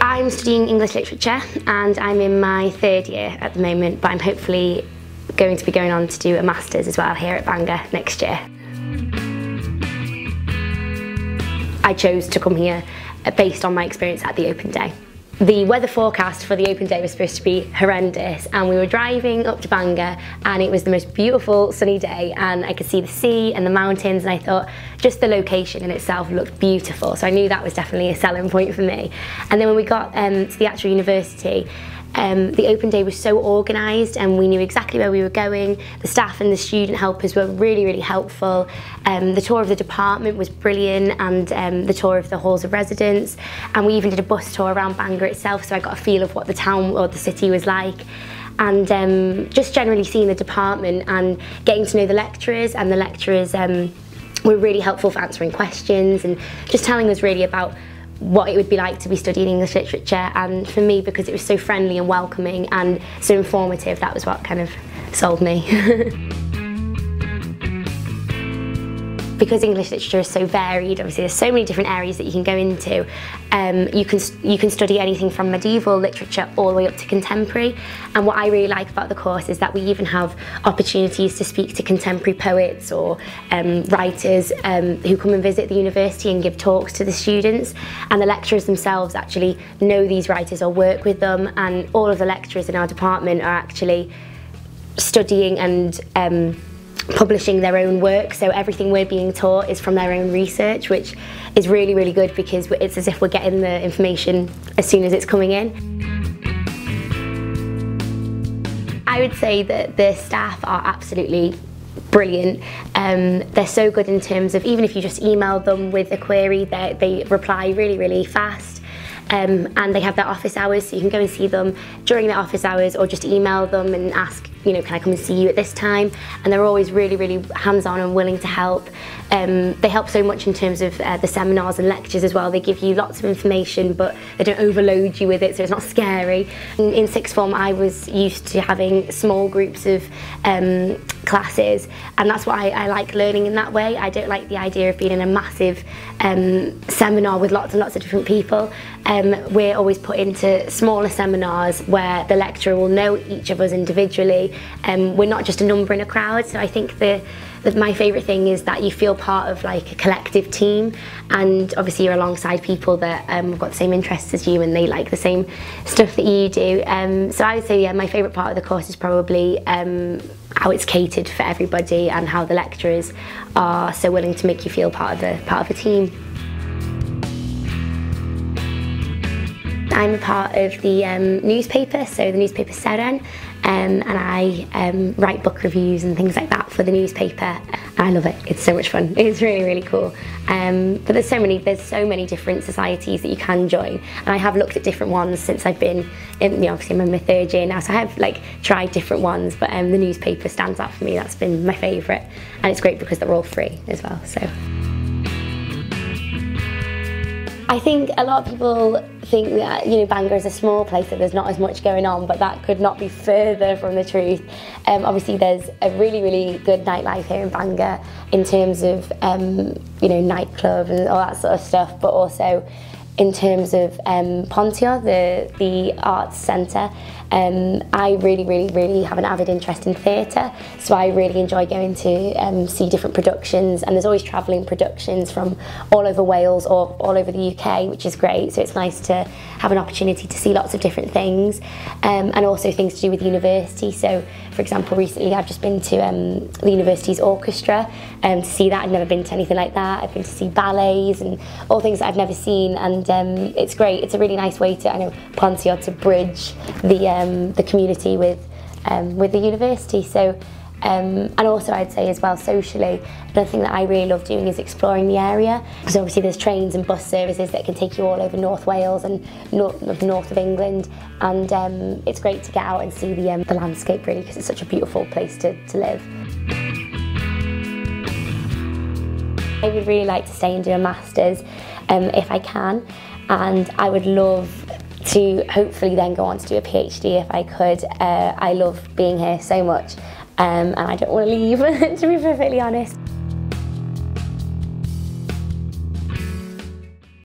I'm studying English literature and I'm in my third year at the moment, but I'm hopefully going to be going on to do a Masters as well here at Bangor next year. I chose to come here based on my experience at the Open Day. the weather forecast for the open day was supposed to be horrendous and we were driving up to Bangor and it was the most beautiful sunny day and I could see the sea and the mountains and I thought just the location in itself looked beautiful. So I knew that was definitely a selling point for me. And then when we got um, to the actual university Um, the open day was so organised and we knew exactly where we were going. The staff and the student helpers were really, really helpful. Um, the tour of the department was brilliant and um, the tour of the halls of residence. And we even did a bus tour around Bangor itself so I got a feel of what the town or the city was like. And um, just generally seeing the department and getting to know the lecturers and the lecturers um, were really helpful for answering questions and just telling us really about what it would be like to be studying English literature and for me because it was so friendly and welcoming and so informative that was what kind of sold me. because English literature is so varied, obviously there's so many different areas that you can go into. Um, you can you can study anything from medieval literature all the way up to contemporary. And what I really like about the course is that we even have opportunities to speak to contemporary poets or um, writers um, who come and visit the university and give talks to the students. And the lecturers themselves actually know these writers or work with them. And all of the lecturers in our department are actually studying and um, publishing their own work so everything we're being taught is from their own research which is really really good because it's as if we're getting the information as soon as it's coming in. I would say that the staff are absolutely brilliant. Um, they're so good in terms of even if you just email them with a query, they, reply really, really fast. Um, and they have their office hours so you can go and see them during their office hours or just email them and ask you know, can I come and see you at this time? And they're always really, really hands-on and willing to help. Um, they help so much in terms of uh, the seminars and lectures as well. They give you lots of information, but they don't overload you with it, so it's not scary. In, in sixth form, I was used to having small groups of um, classes, and that's why I, like learning in that way. I don't like the idea of being in a massive um, seminar with lots and lots of different people. Um, we're always put into smaller seminars where the lecturer will know each of us individually. Um, we're not just a number in a crowd, so I think the my favourite thing is that you feel part of like a collective team and obviously you're alongside people that um, have got the same interests as you and they like the same stuff that you do. Um, so I would say yeah, my favourite part of the course is probably um, how it's catered for everybody and how the lecturers are so willing to make you feel part of the part of a team. I'm a part of the um, newspaper, so the newspaper Seren, um, and I um, write book reviews and things like that for the newspaper. I love it. It's so much fun. It's really, really cool. Um, but there's so many, there's so many different societies that you can join, and I have looked at different ones since I've been, in, you know, obviously I'm in my third year now, so I have like tried different ones. But um, the newspaper stands out for me. That's been my favourite, and it's great because they're all free as well. So. I think a lot of people think that you know Bangor is a small place that there's not as much going on, but that could not be further from the truth. Um, obviously, there's a really really good nightlife here in Bangor in terms of um, you know nightclubs and all that sort of stuff, but also in terms of um, Pontio, the the arts centre. Um, I really, really, really have an avid interest in theatre, so I really enjoy going to um, see different productions, and there's always travelling productions from all over Wales or all over the UK, which is great, so it's nice to have an opportunity to see lots of different things, um, and also things to do with university, so for example, recently I've just been to um, the university's orchestra um, to see that, I've never been to anything like that, I've been to see ballets and all things that I've never seen, and and um, it's great. It's a really nice way to, I know, Pontio to bridge the, um, the community with, um, with the university. So, um, and also I'd say as well socially, another thing that I really love doing is exploring the area because obviously there's trains and bus services that can take you all over North Wales and north, north of England and um, it's great to get out and see the, um, the landscape really because it's such a beautiful place to, to live. I would really like to stay and do a Masters um, if I can and I would love to hopefully then go on to do a PhD if I could. Uh, I love being here so much um, and I don't want to leave, to be perfectly honest.